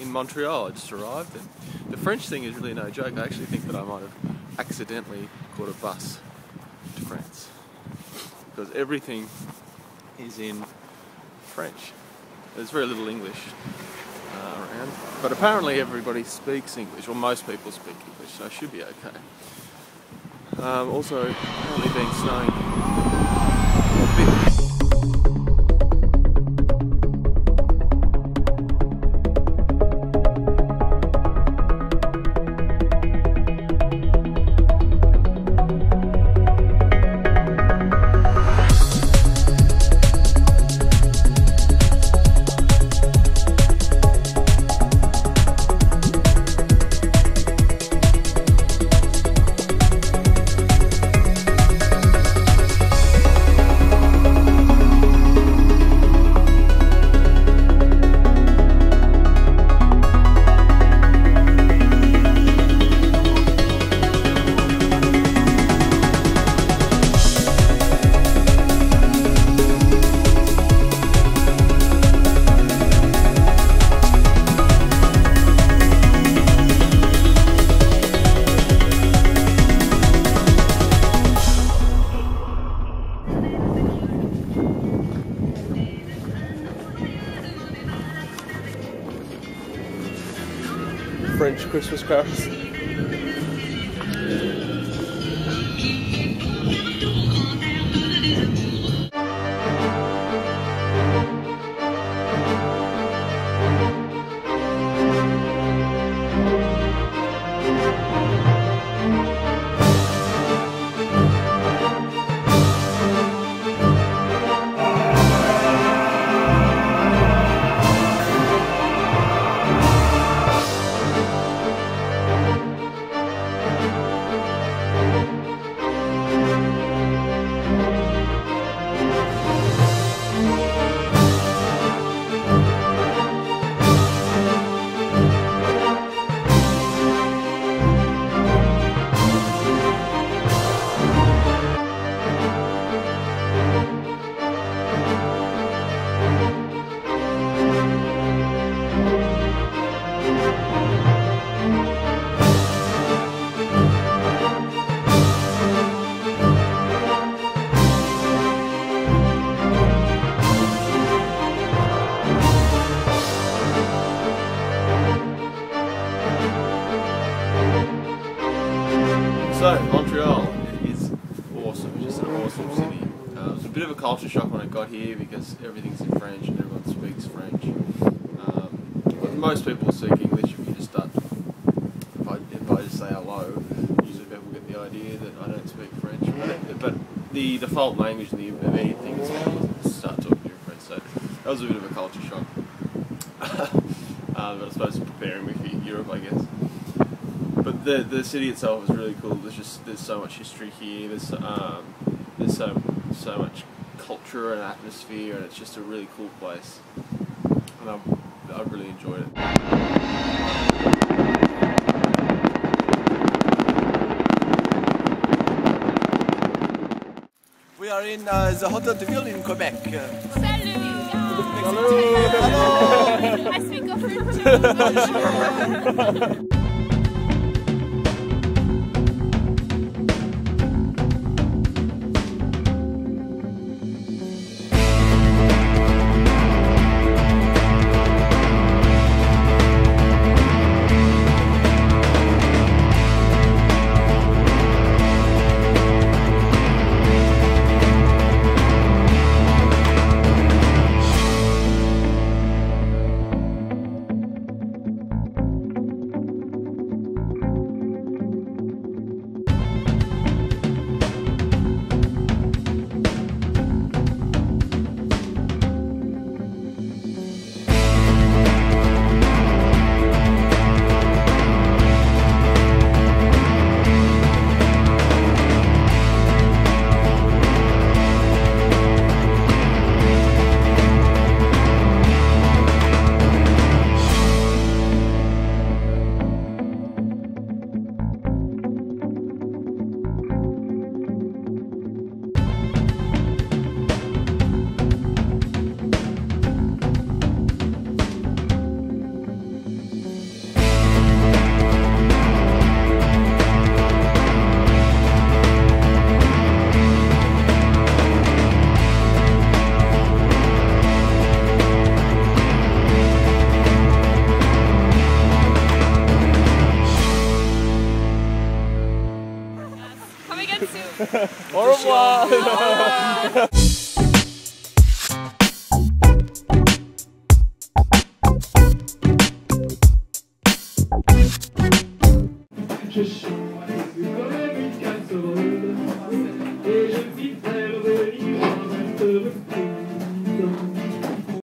in Montreal. I just arrived, and the French thing is really no joke. I actually think that I might have accidentally caught a bus to France because everything is in French. There's very little English uh, around, but apparently everybody speaks English, or most people speak English, so I should be okay. Um, also, apparently being snowing a bit. French Christmas carols. So, Montreal is awesome. Just an awesome city. Uh, it was a bit of a culture shock when I got here because everything's in French and everyone speaks French. Um, but most people speak English if you just start. If I, if I just say hello, usually people get the idea that I don't speak French. But, but the default language of the immediate thing is to start talking in French. So that was a bit of a culture shock. uh, but I suppose preparing me for Europe, I guess but the the city itself is really cool. There's just there's so much history here. There's um, there's so so much culture and atmosphere, and it's just a really cool place. And I've I've really enjoyed it. We are in uh, the Hotel de Ville in Quebec. Salut! Hello! I speak of Au revoir.